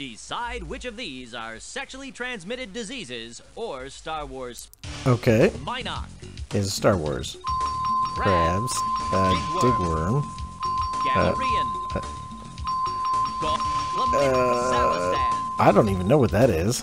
Decide which of these are sexually transmitted diseases or Star Wars. Okay. Mynock, Is Star Wars. Crabs. Uh, digworm. Galarian, Uh, uh, uh I don't even know what that is.